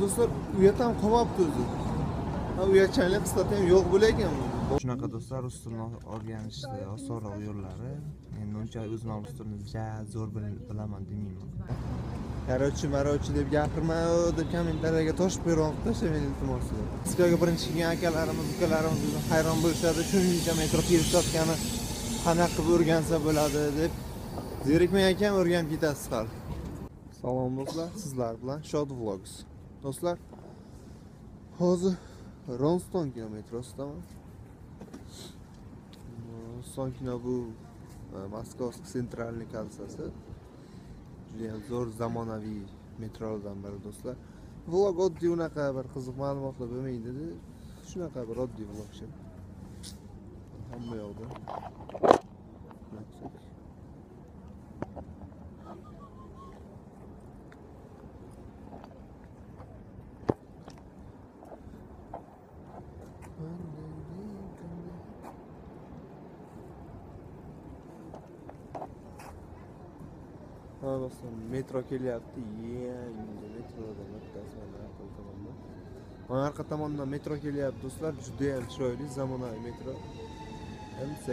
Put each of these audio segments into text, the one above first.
do'stlar uyat ham qolmabdi o'zi. Ha uyatchanlik xislati ham yo'q bo'lar ekan shunaqa do'stlar rus tilini o'rganishni osonroq yo'llari. Endi unchalik o'zim rus tilini ja zo'r bil- bilaman demayman. Короче, marochi deb gapirma deb kommentariyaga tosh qo'yib tashlamang iltimos moskvaga birinchi kelgan akalarimiz ukalarimiz o'zi hayron bo'lishadi shuncha metro kelisayotgani qanaqa qilib o'rgansa bo'ladi deb zerikmang ekan o'rganib ketasiz hali. Salom do'stlar sizlar bilan shod vlogs do'stlar hozir ronston kino metrosidaman ronston kino bu e, moskovskiy sentralniy konsasi judayam zo'r zamonaviy metrolardan biri do'stlar. Vlog oddiy unaqa bir qiziq ma'lumotlar bo'lmaydida shunaqa bir oddiy vlog shu hamma yoqda. Ha do'stlar metro kelyapti yangi metrodan bittasi mana orqa tomonda mana orqa tomondan metro kelyapti do'stlar. Judayam chiroyli zamonaviy metro. Mck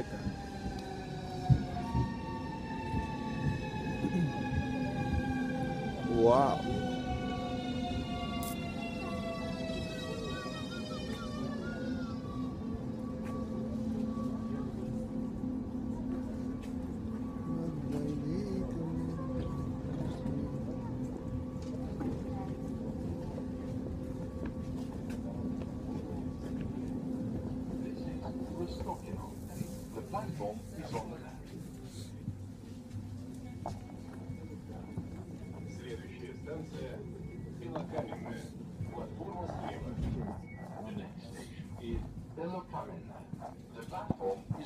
vau The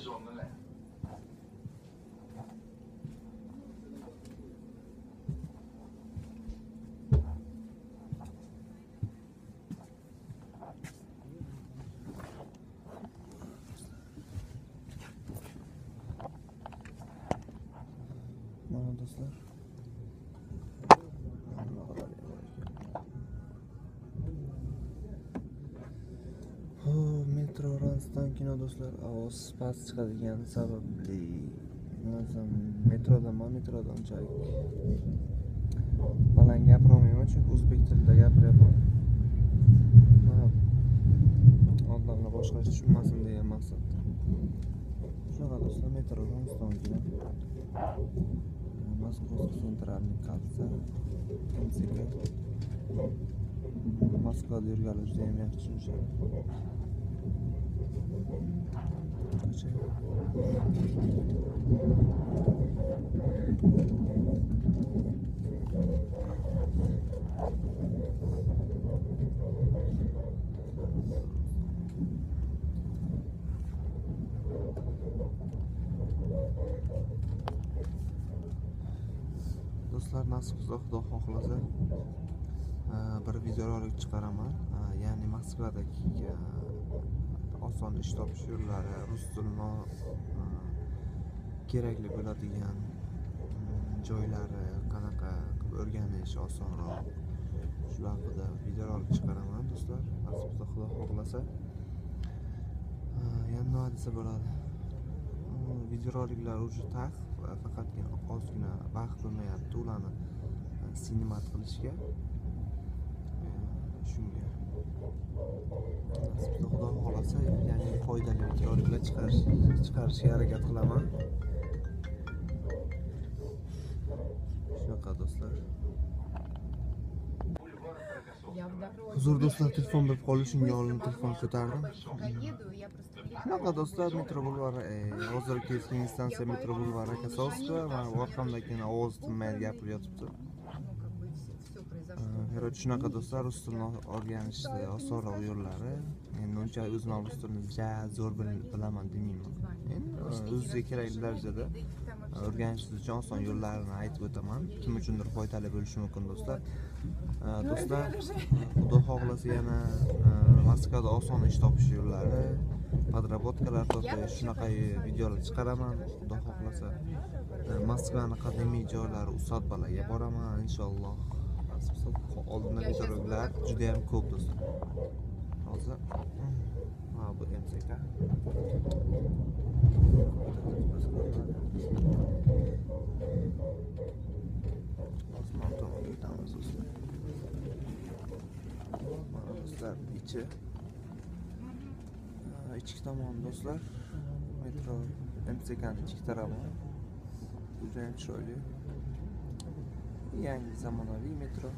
是我们来。Merhaba dostlar. Oh. Metro ransdan kino do'stlar. Ovoz past chiqadigani sababli nazam metrodaman metroda unchalik baland gapirolmayman chunki o'zbek tilida gapiryapman. Odamlar boshqacha tushunmasin degan maqsadda shunaqa do'stlar metro ransdan kino. Moskovskiy sentralniy kassa Moskvada yurganlar judayam yaxshi tushunishadi. Do'stlar nasib qilsa xudo xohlasa e, bir videorolik chiqaraman. E, ya'ni moskvadagi e, oson ish topish yo'llari rus tilini e, kerakli bo'ladigan mm, joylari qanaqa qilib o'rganish osonroq. Shular haqida videorolik chiqaraman do'stlar. Nasib xudo xohlasa. E, Yana nima desa bo'ladi. Videoroliklar уже так faqatgina ozgina vaqt bo'lmayapti ularni e, sinemat qilishga. Shunga. Foydali videoliklar chiqarish chiqarishga harakat qilaman. Shunaqa do'stlar. Huzur do'stlar telefon bo'lib qoldi shunga olinib telefon ko'tardim. Shunaqa do'stlar metro bulvari e, hozir keskin stansiya metro bulvari kosovska mana orqamda keyin ovoz tinmaydi gapirib yotibdi. Короче shunaqa do'stlar rus tilini o'rganishni osonroq yo'llari. Uncha o'zini o'zim rus tilini ja zo'r bilaman demayman. Endi e, o'zizga kerakli darajada e, o'rganishingiz uchun oson yo'llarini aytib o'taman. Kim uchundir foydali bo'lishi mumkin do'stlar. E, do'stlar xudo xohlasa yana moskvada oson ish topish yo'llari podработкалар topish shunaqa videolar chiqaraman. Xudo xohlasa moskvani qadimiy joylari usodbalarga boraman inshaalloh. Oldinda juda ham ko'p do'stlar. Hozir ha bu mck osmon tomonga o'tamiz do'stlar mana do'stlar ichi Ha, ichki tomoni do'stlar. Metro mckni ichki tarafi juda ham chiroyli yangi zamonaviy metro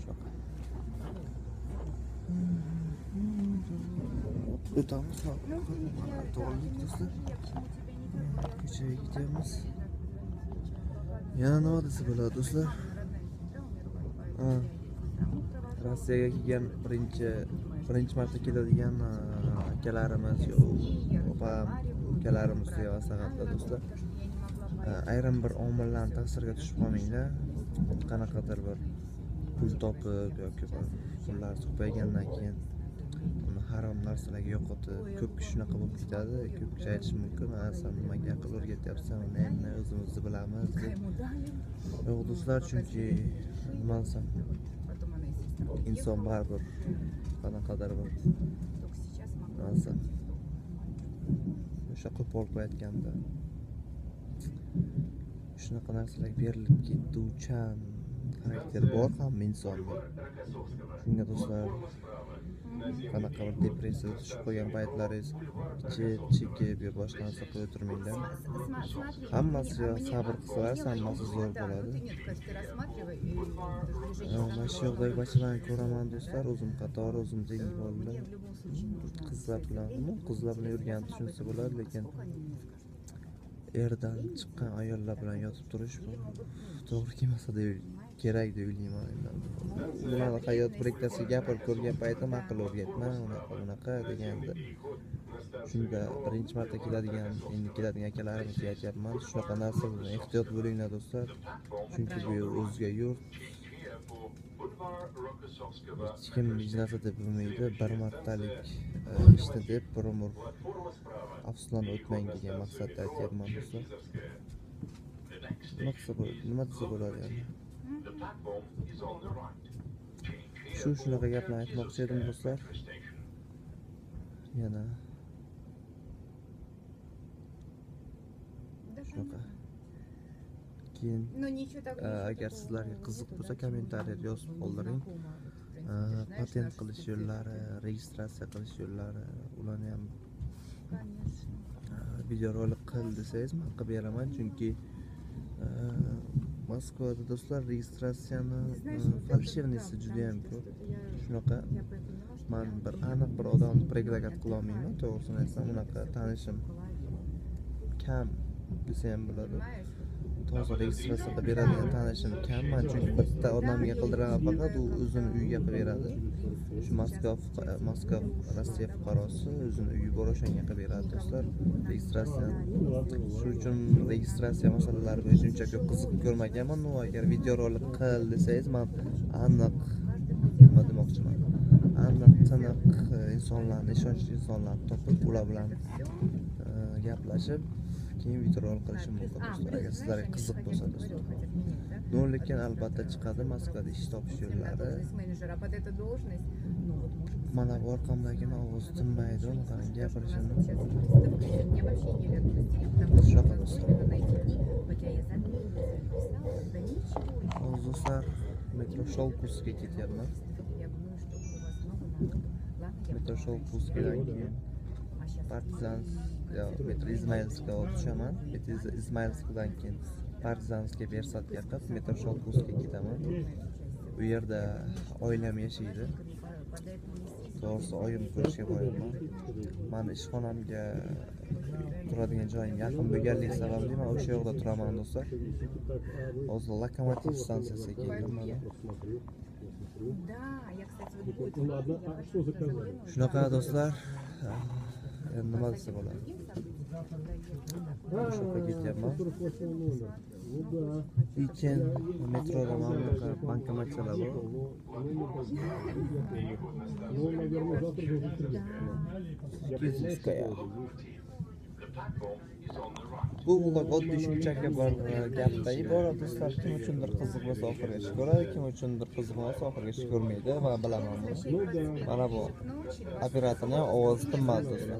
shunaqa E, o'tamiz to'g'rilik do'stlar ko'chaga ketyapmiz yana nima desa bo'ladi do'stlar? Ha, rossiyaga kelgan birinchi birinchi marta keladigan akalarimiz yo opam ukalarimiz deya maslahatda do'stlar. Ayrim bir omillarni ta'siriga tushib qolmanglar qanaqadir bir pul topib yoki pullar ko'paygandan keyin harom narsalarga yo'qotib ko'p shunaqa bo'lib ketadi ko'p kishi aytishi mumkin. "A, san nimaga aql o'rgatyapsan uni endi o'zimizni bilamiz deb. Yo'q do'stlar chunki nima desam inson baribir qanaqadir bir nima desam o'sha qo'pol qilayotganda. Shunaqa narsalarga berilib ketuvchan xarakter bor hamma insonda. Shunga do'stlar qanaqa bir depressiya tushib qolgan paytlaringiz ichib chekib yo boshqa narsa qilib o'tirmanglar. Hammasi sabr qilsalar hammasi zo'r bo'ladi. Mana shu yoqdagi bachalarni ko'raman do'stlar o'zim qatori o'zim Э, tengi bolalar qizlar bilan umuman qizlar bilan yurganini tushunsa bo'ladi lekin erdan chiqqan ayollar bilan yotib turish bu to'g'ri kelmasa deb kerak deb o'ylayman. Endi bunaqa hayot bir ikkitasiga gapirib ko'rgan paytim aql o'rgatma unaqa bunaqa deganda shunda birinchi marta keladigan endi keladigan akalarimizga aytyapman shunaqa narsa ehtiyot bo'linglar do'stlar. Chunki bu o'zga yurt. Hech kim hech narsa deb bilmaydi bir martalik e, ishni deb bir umr afsuslanib o'tmang degan maqsadda aytyapman do'stlar. Nima qilsa bo'ladi nima desa bo'ladi shu shunaqa gaplarni aytmoqchi edim do'stlar. yana. Shunaqa. Keyin ничего agar sizlarga qiziq bo'lsa kommentariyada yozib qoldiring. знаешь patent qilish yo'llari registratsiya qilish yo'llari ularni ham a, videorolik qil desangiz man qilib beraman. Chunki moskvada do'stlar registratsiyani это falshivnisi да, juda ham потому ko'p. shunaqa man bir aniq bir odamni predragad qilolmayman to'g'risini aytsam unaqa tanishim kam desa ham bo'ladi Понимаешь? toza registratsiya beradigan tanishim kamman chunki bitta odamga qildiraman faqat u o'zini uyiga qilib beradi. Shu moskva moskva rossiya fuqarosi o'zini uyi bor o'shanga qilib beradi do'stlar. Registratsiya shu uchun registratsiya masalalari bo'yicha uncha ko'p qiziqib ko'rmaganman. U agar videorolik qil desangiz man aniq nima demoqchiman. Aniq tiniq eh, insonlarni ishonchli insonlarni topib ular bilan eh, gaplashib keyin videorolik qilishim mumkin do'stlar agar sizlarga qiziq bo'lsa do'stlar говорят, хотят менять, да? no lekin albatta chiqadi moskvada ish topish yo'llari mana bu orqamdagini ovozi tinmaydi uni qarang да ничего еще. hozir do'stlar metro sholkusga ketyapman metro буду sholkuskadan keyin А сейчас partizans yo metro izmailskga tushaman metro keyin partizanskiy bersatga qilib metro sholkuska ketaman. U yerda oilam yashaydi. To'g'risi oyimni ko'rishga boraman mani ishxonamga turadigan joyim yaqin bo'lganligi sababli man o'sha yoqda turaman do'stlar. Hozir lokomotiv stansiyasiga keldim mana. Shunaqa do'stlar endi nima desa bo'ladi А, o'sha yoqqa ketyapman 148 номер. Ну да. weekend metroda mana bunaqa bankomatchalar bor Ну, наверное, завтра должен прийти. Я Кизилская. понимаю, что platform is on the right. Bu vlog oddiy shunchaki bir e, gapda iborat. Do'stlar kim uchundir qiziq bo'lsa oxirigacha ko'radi kim uchundir qiziq bo'lmasa oxirigacha ko'rmaydi man bilaman buni. Mana bu operatorni ham ovozi tinmadi do'stlar.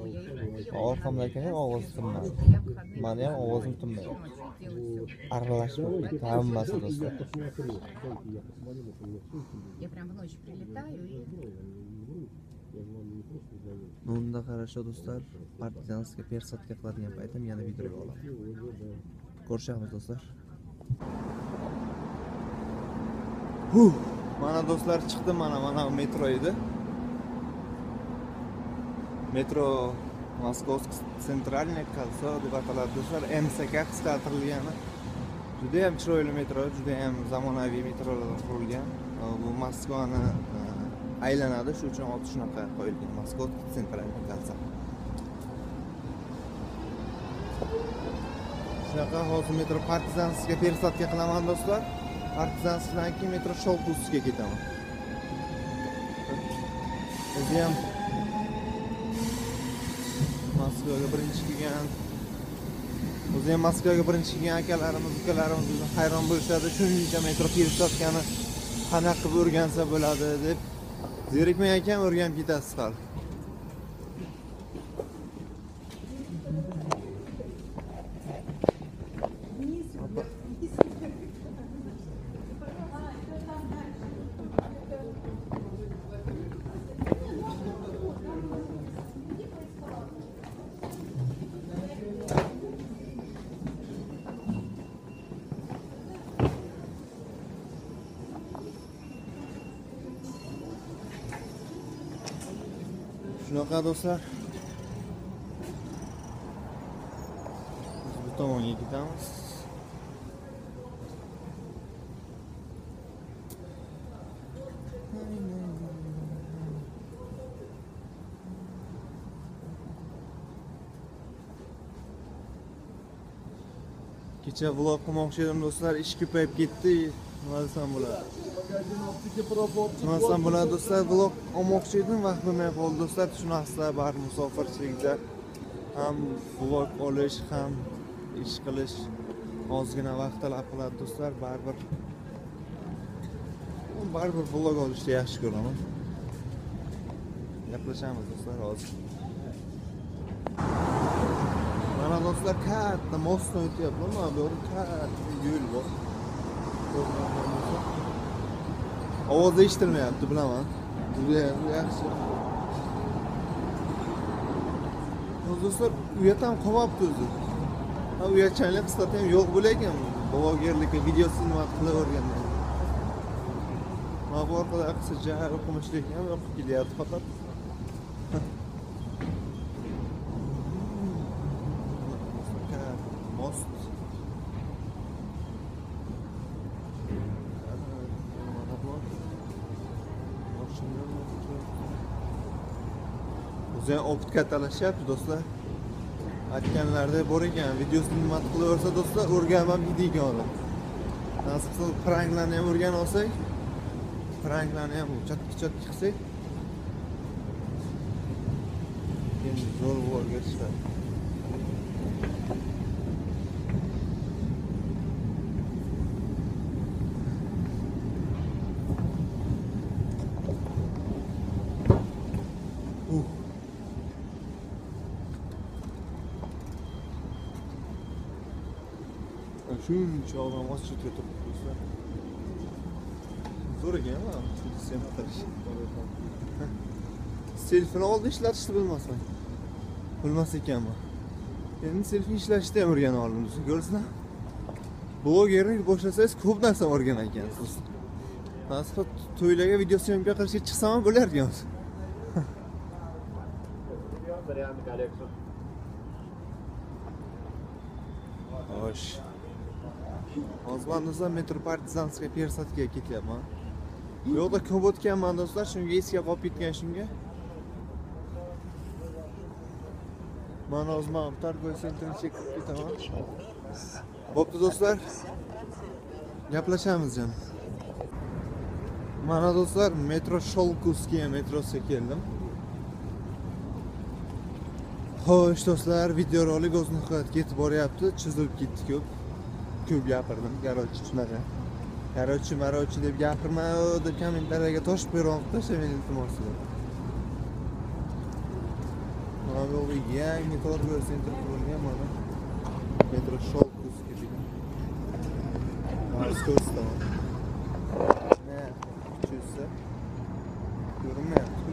Orqamdagini ham ovozi tinmadi. Mani ham ovozim tinmaydi aralashib bo'lib ketdi hammasi do'stlar. Bunda qarasha do'stlar partizanskiy persodga qiladigan paytim yana videoga olaman ko'rishamiz do'stlar. Huh, mana do'stlar chiqdim mana mana metro edi. Metro moskovskiy sentrальный кольцо deb ataladi do'stlar msk qisqartirilgani judayam chiroyli metro judayam zamonaviy metrolardan qurilgan. Bu moskvani aylanadi. Shuning uchun oti shunaqa qo'yilgan moskva sentrальный кольцо shunaqa hozir metro partizanskiga persodga qilaman do'stlar. Partizanskdan keyin metro sholkuskiga ketaman. O'zi ham moskvaga birinchi kelgan o'zi ham moskvaga birinchi kelgan akalarimiz ukalarimiz o'zi hayron bo'lishadi. Shuncha metro persodkani qanaqa qilib o'rgansa bo'ladi deb zerikmay ekan o'rganib ketasiz hali. Shunaqa do'stlar. Biz bu tomonga ketamiz kecha vlog qilmoqchi do'stlar. İsh ko'payib ketdi bo'ladi nima desam bo'ladi do'stlar vlog olmoqchi edim vaqt bo'lmay qoldi do'stlar tushunasizlar baribir musofirchilikda ham vlog olish ham ish qilish ozgina vaqt talab qiladi do'stlar baribir baribir vlog olishni yaxshi ko'raman gaplashamiz do'stlar hozir mana do'stlar katta mostdan o'tyapman mana bu yerda katta yo'l bor Ko'rganlar bo'lsa. ovozi eshitilmayapti bilaman judayam yaxshi Hozir do'stlar uyat ham qolmabdi o'zi ha uyatchanlik xislati ham yo'q bo'larkan blogerlikka video sinimat qilavergandan mana bu orqada qisqacha o'qimishlik ham yoqib kelyapti faqat most o'zi ham optika talashyapti do'stlar. Aytganlarda bor ekan videosini nima qilaversa do'stlar o'rganib ham yeydigan odam nasib qilsa pranklarni ham o'rganib olsak pranklarni ham chotki chotki qilsak endi zo'r o'rgatishadi shuncha odam och chetga turibdi do'stlar zo'r ekan selfini oldin ishlatishni bilmasman bilmas ekanman endi selfi ishlashni ham o'rganib oldim do'stlar ko'rsizlar blogerlik boshlasangiz ko'p narsa o'rganar ekansiz nasib to'ylarga video syomka qilishga chiqsam ham bo'larkan o'zi xo'sh hozir do'stlar metro partizanskiy persodga ketyapman. Bu yoqda ko'p o'tganman do'stlar. Shunga esga qolib ketgan shunga. Mana hozir man торговый sentrga kirib ketaman. Bo'pti do'stlar. Gaplashamiz yana mana do'stlar metro sholkuskiya metrosiga keldim. Xo'sh do'stlar videorolik o'z nihoyatiga yetib boryapti. Chizilib ketdi ko'p. Ko'p gapirdim короче shunaqa. Короче marochi deb gapirma deb kommentariyaga tosh berib tashlamang iltimos mana bu yangi торговый sentr qurilgan mana. Metro sholkuski degan. Moskovda ne tushsa ko'rinmayapti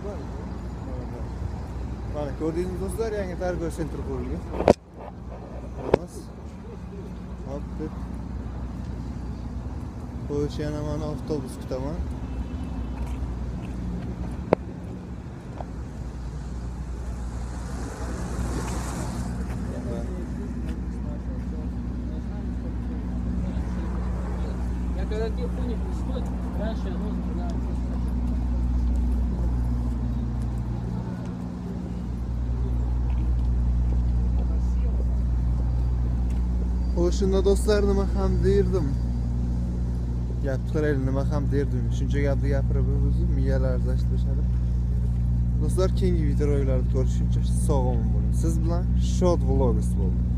mana ko'rdingizmi do'stlar yangi торговый sentr qurilgan xo'sh yana mana avtobus kutaman Я когда телефоне пришлось, раньше я должен на Xo'shunda do'stlar nima Ham derdim nima ham derdim shuncha gapni gapirib o'zi miyalar zashtlashadi do'stlar keyingi videoroliklarda ko'rishguncha sog' omon bo'ling siz bilan shod vlogis bo'ldi